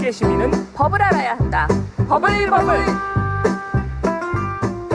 함께 시민은 법을 알아야 한다. 버블 버블.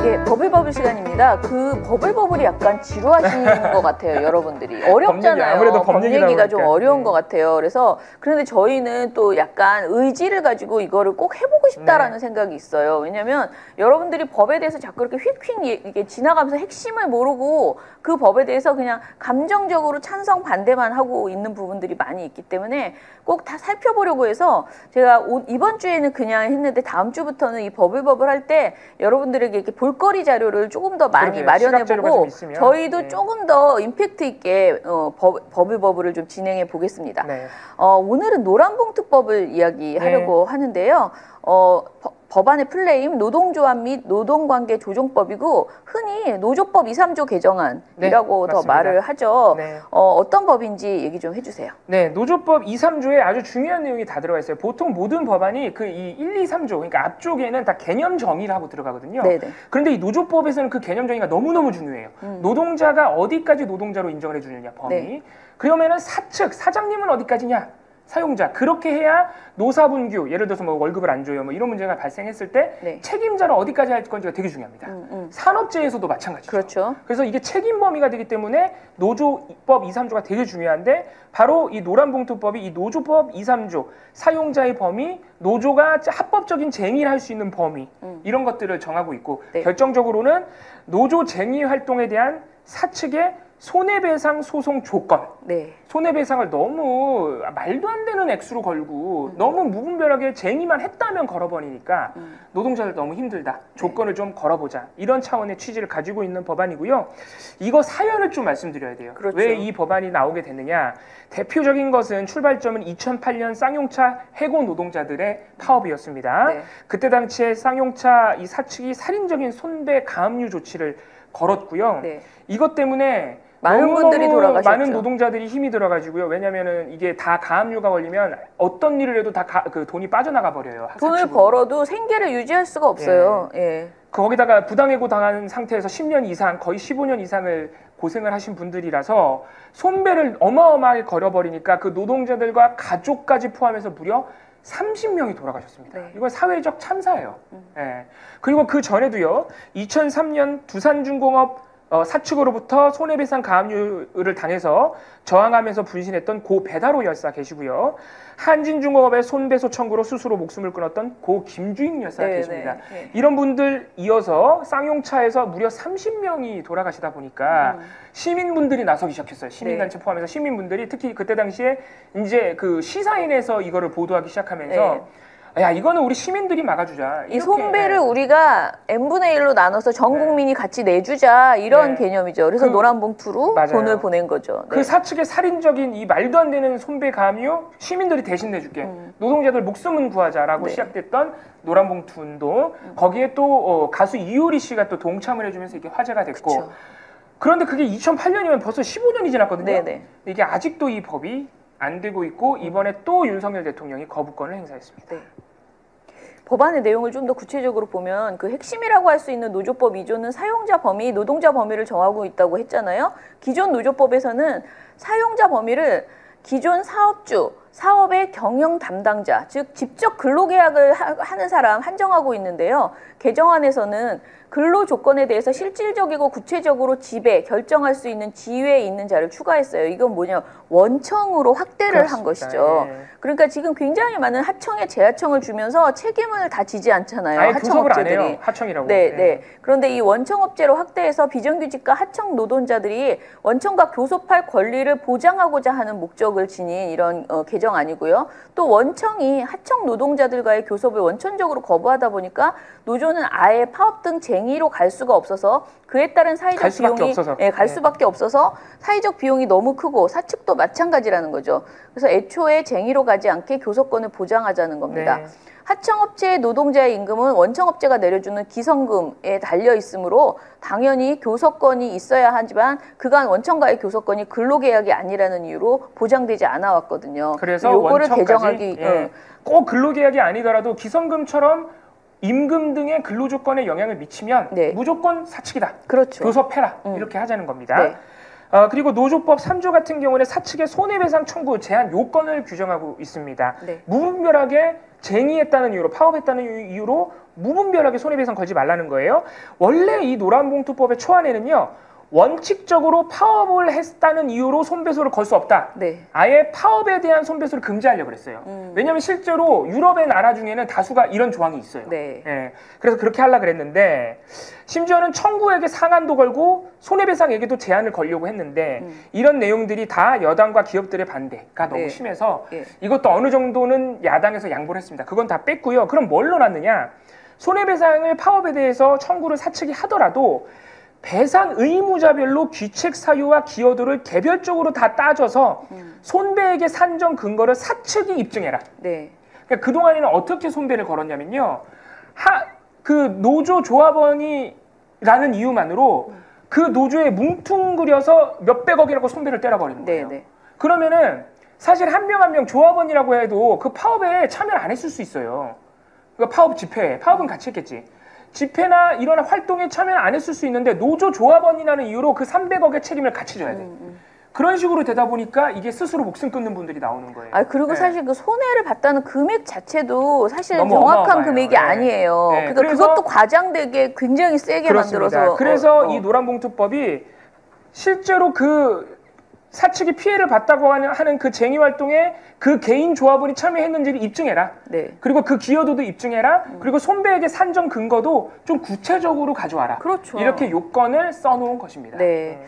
이게 버블버블 시간입니다. 그 버블버블이 약간 지루하신 것 같아요, 여러분들이. 어렵잖아요. 아무래도 법 얘기가 좀. 어려운 네. 것 같아요. 그래서 그런데 저희는 또 약간 의지를 가지고 이거를 꼭 해보고 싶다라는 네. 생각이 있어요. 왜냐하면 여러분들이 법에 대해서 자꾸 이렇게 휙휙 예- 이게 지나가면서 핵심을 모르고 그 법에 대해서 그냥 감정적으로 찬성 반대만 하고 있는 부분들이 많이 있기 때문에 꼭 다 살펴보려고 해서 제가 오- 이번 주에는 그냥 했는데 다음 주부터는 이 버블버블 할 때 여러분들에게 이렇게 볼 거리 자료를 조금 더 많이 마련해보고. 저희도 네. 조금 더 임팩트 있게 어, 버- 버블버블을 좀 진행해 보겠습니다. 네. 어, 오늘은 노란봉투법을 이야기하려고 하는데요. 어, 버- 법안의 full name 노동조합 및 노동관계 조정법이고 흔히 노조법 2, 3조 개정안이라고 네, 더. 말을 하죠. 네. 어, 어떤 법인지 얘기 좀 해주세요. 네, 노조법 2, 3조에 아주 중요한 내용이 다 들어가 있어요. 보통 모든 법안이 그 이 1, 2, 3조, 그러니까 앞쪽에는 다 개념 정의를 하고 들어가거든요. 네네. 그런데 이 노조법에서는 그 개념 정의가 너무너무 중요해요. 음. 노동자가 어디까지 노동자로 인정을 해주느냐, 범위. 네. 그러면은 사측, 사장님은 어디까지냐? 사용자. 그렇게 해야 노사분규, 예를 들어서 뭐 월급을 안 줘요, 뭐 이런 문제가 발생했을 때 네. 책임자를 어디까지 할 건지가 되게 중요합니다. 음, 음. 산업재해에서도 마찬가지죠. 그렇죠. 그래서 이게 책임 범위가 되기 때문에 노조법 2, 3조가 되게 중요한데 바로 이 노란봉투법이 이 노조법 2, 3조 사용자의 범위, 노조가 합법적인 쟁의를 할 수 있는 범위 음. 이런 것들을 정하고 있고 네. 결정적으로는 노조 쟁의 활동에 대한 사측의 손해배상 소송 조건 네. 손해배상을 너무 말도 안 되는 액수로 걸고 너무 무분별하게 쟁의만 했다면 걸어버리니까 음. 노동자들 너무 힘들다. 조건을 좀 걸어보자. 이런 차원의 취지를 가지고 있는 법안이고요. 이거 사연을 좀 말씀드려야 돼요. 그렇죠. 왜이 법안이 나오게 됐느냐. 대표적인 것은 출발점은 2008년 쌍용차 해고 노동자들의 파업이었습니다. 네. 그때 당시에 쌍용차 이 사측이 살인적인 손배 가압류 조치를 걸었고요. 네. 이것 때문에 많은 분들이 돌아가셨죠. 많은 노동자들이 힘이 들어가지고요. 왜냐하면은 이게 다 가압류가 걸리면 어떤 일을 해도 다 그 돈이 빠져나가 버려요. 돈을 사측으로. 벌어도 생계를 유지할 수가 없어요. 예. 거기다가 부당해고 당한 상태에서 10년 이상, 거의 15년 이상을 고생을 하신 분들이라서 손배를 어마어마하게 걸어버리니까 그 노동자들과 가족까지 포함해서 무려 30명이 돌아가셨습니다. 네. 이건 사회적 참사예요. 음. 예. 그리고 그 전에도요, 2003년 두산중공업 어, 사측으로부터 손해배상 가압류를 당해서 저항하면서 분신했던 고 배다로 열사 계시고요. 한진중공업의 손배소 청구로 스스로 목숨을 끊었던 고 김주익 열사 네, 계십니다. 네, 네. 이런 분들 이어서 쌍용차에서 무려 30명이 돌아가시다 보니까 음. 시민분들이 나서기 시작했어요. 시민단체 포함해서 시민분들이 특히 그때 당시에 이제 그 시사인에서 이거를 보도하기 시작하면서 야 이거는 우리 시민들이 막아주자. 네. 이. 손배를 우리가 n분의 1로 나눠서 전 국민이 같이 내주자 이런 네. 개념이죠. 그래서 그- 노란 봉투로 맞아요. 돈을 보낸 거죠. 그 네. 사측의 살인적인 이 말도 안 되는 손배 가압류 시민들이 대신 내줄게 음. 노동자들 목숨은 구하자라고 네. 음. 시작됐던 노란 봉투 운동 거기에 또 어, 가수 이효리 씨가 또 동참을 해주면서 이게 화제가 됐고 그쵸. 그런데 그게 2008년이면 벌써 15년이 지났거든요. 네네. 이게 아직도 이 법이 안 되고 있고 이번에 또 윤석열 대통령이 거부권을 행사했습니다. 네. 법안의 내용을 좀 더 구체적으로 보면 그 핵심이라고 할 수 있는 노조법 2조는 사용자 범위, 노동자 범위를 정하고 있다고 했잖아요. 기존 노조법에서는 사용자 범위를 기존 사업주, 사업의 경영 담당자, 즉 직접 근로계약을 하- 하는 사람 한정하고 있는데요. 개정안에서는 근로 조건에 대해서 실질적이고 구체적으로 지배, 결정할 수 있는 지위에 있는 자를 추가했어요. 이건 뭐냐 원청으로 확대를 한 그렇습니다. 것이죠. 예. 그러니까 지금 굉장히 많은 하청에 재하청을 주면서 책임을 다 지지 않잖아요. 하청업체들이. 하청이라고. 네, 예. 네. 그런데 이 원청업제로 확대해서 비정규직과 하청 노동자들이 원청과 교섭할 권리를 보장하고자 하는 목적을 지닌 이런 어, 개정 안이고요. 또 원청이 하청 노동자들과의 교섭을 원천적으로 거부하다 보니까 노조는 아예 파업 등 쟁의로 갈 수가 없어서 그에 따른 사회적 갈 수밖에 비용이 없어서. 예, 갈 네. 수밖에 없어서 사회적 비용이 너무 크고 사측도 마찬가지라는 거죠. 그래서 애초에 쟁의로 가지 않게 교섭권을 보장하자는 겁니다. 네. 하청업체의 노동자의 임금은 원청업체가 내려주는 기성금에 달려 있으므로 당연히 교섭권이 있어야 하지만 그간 원청과의 교섭권이 근로계약이 아니라는 이유로 보장되지 않아 왔거든요. 그래서 요거를 개정하기 예, 어, 꼭 근로계약이 아니더라도 기성금처럼 임금 등의 근로조건에 영향을 미치면 네. 무조건 사측이다. 그렇죠. 교섭해라. 음. 이렇게 하자는 겁니다. 네. 어, 그리고 노조법 3조 같은 경우는 사측의 손해배상 청구 제한 요건을 규정하고 있습니다. 네. 무분별하게 쟁의했다는 이유로 파업했다는 이유로 무분별하게 손해배상 걸지 말라는 거예요. 원래 이 노란봉투법의 초안에는요. 원칙적으로 파업을 했다는 이유로 손배소를 걸 수 없다. 네. 아예 파업에 대한 손배소를 금지하려고 그랬어요. 음. 왜냐하면 실제로 유럽의 나라 중에는 다수가 이런 조항이 있어요. 네. 예, 그래서 그렇게 하려 그랬는데 심지어는 청구에게 상한도 걸고 손해배상에게도 제한을 걸려고 했는데 음. 이런 내용들이 다 여당과 기업들의 반대가 너무 네. 심해서 예. 이것도 어느 정도는 야당에서 양보를 했습니다. 그건 다 뺐고요. 그럼 뭘 넣어놨느냐? 손해배상을 파업에 대해서 청구를 사측이 하더라도 배상 의무자별로 귀책 사유와 기여도를 개별적으로 다 따져서 음. 손배에게 산정 근거를 사측이 입증해라. 네. 그러니까 그동안에는 어떻게 손배를 걸었냐면요. 하, 그 노조 조합원이라는 이유만으로 그 노조에 뭉퉁그려서 몇백억이라고 손배를 때려버리는 네. 거예요. 네. 그러면은 사실 한명 한 명 조합원이라고 해도 그 파업에 참여를 안 했을 수 있어요. 그러니까 파업 집회, 파업은 같이 했겠지. 집회나 이런 활동에 참여를 안 했을 수 있는데 노조 조합원이라는 이유로 그 300억의 책임을 같이 져야 돼. 음, 음. 그런 식으로 되다 보니까 이게 스스로 목숨 끊는 분들이 나오는 거예요. 아 그리고 네. 사실 그 손해를 봤다는 금액 자체도 사실 정확한 어마어마해요. 금액이 네. 아니에요. 네, 그러니까 그것도 과장되게 굉장히 세게 그렇습니다. 만들어서 그래서 어, 어. 이 노란봉투법이 실제로 그 사측이 피해를 봤다고 하는, 그 쟁의 활동에 그 개인 조합원이 참여했는지를 입증해라. 네. 그리고 그 기여도도 입증해라. 그리고 손배에게 산정 근거도 좀 구체적으로 가져와라. 그렇죠. 이렇게 요건을 써놓은 것입니다. 네.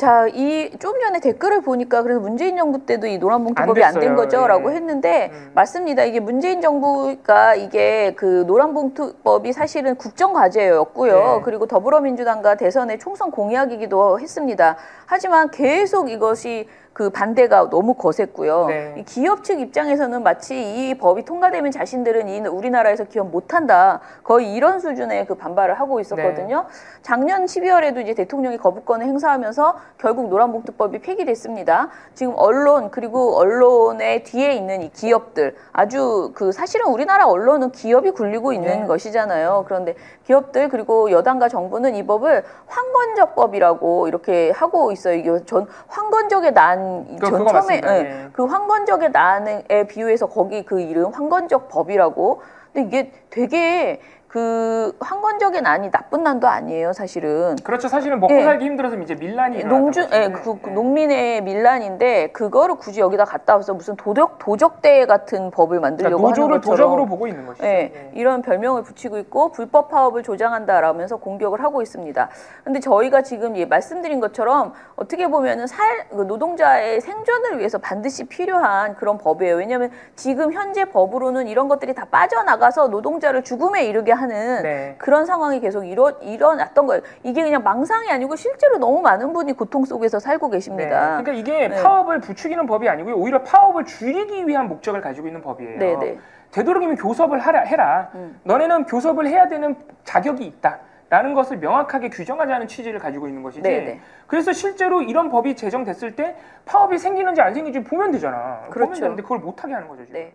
자, 이 좀 전에 댓글을 보니까 그래서 문재인 정부 때도 이 노란봉투법이 안안 된. 거죠라고 예. 했는데 음. 맞습니다. 이게 문재인 정부가 이게 그 노란봉투법이 사실은 국정 과제였고요. 네. 그리고 더불어민주당과 대선의 총선 공약이기도 했습니다. 하지만 계속 이것이 그 반대가 너무 거셌고요. 네. 이 기업 측 입장에서는 마치 이 법이 통과되면 자신들은 이 우리나라에서 기업 못한다 거의 이런 수준의 그 반발을 하고 있었거든요. 작년 12월에도 이제 대통령이 거부권을 행사하면서 결국 노란봉투법이 폐기됐습니다. 지금 언론 그리고 언론의 뒤에 있는 이 기업들 아주 그 사실은 우리나라 언론은 기업이 굴리고 있는 네. 것이잖아요. 그런데 기업들 그리고 여당과 정부는 이 법을 황건적 법이라고 이렇게 하고 있어요. 이게 전 황건적의 난 그- 전 처음에. 예, 네. 그 황건적의 난에 비유해서 거기 그 이름 황건적 법이라고. 근데 이게 되게 그 황건적의 난이 나쁜 난도 아니에요, 사실은. 그렇죠. 사실은 먹고 예. 살기 힘들어서 이제 밀란이 일어났던 농주. 예, 네. 그, 그 네. 농민의 밀란인데 그거를 굳이 여기다 갖다 와서 무슨 도적 도적대 같은 법을 그러니까 만들려고 노조를 하는 것처럼 도적으로 보고 있는 것이죠. 예, 네. 이런 별명을 붙이고 있고 불법 파업을 조장한다라면서 공격을 하고 있습니다. 근데 저희가 지금 예, 말씀드린 것처럼 어떻게 보면은 살, 그 노동자의 생존을 위해서 반드시 필요한 그런 법이에요. 왜냐하면 지금 현재 법으로는 이런 것들이 다 빠져나가서 노동자를 죽음에 이르게 하는 네. 그런 상황이 계속 일어, 일어났던 거예요. 이게 그냥 망상이 아니고 실제로 너무 많은 분이 고통 속에서 살고 네. 계십니다. 그러니까 이게 네. 파업을 부추기는 법이 아니고요. 오히려 파업을 줄이기 위한 목적을 가지고 있는 법이에요. 네, 네. 되도록이면 교섭을 하라, 해라. 음. 너네는 교섭을 해야 되는 자격이 있다. 라는 것을 명확하게 규정하자는 취지를 가지고 있는 것이지. 네, 네. 그래서 실제로 이런 법이 제정됐을 때 파업이 생기는지 안 생기는지 보면 되잖아. 보면 그렇죠. 되는데 그걸 못하게 하는 거죠. 지금. 네.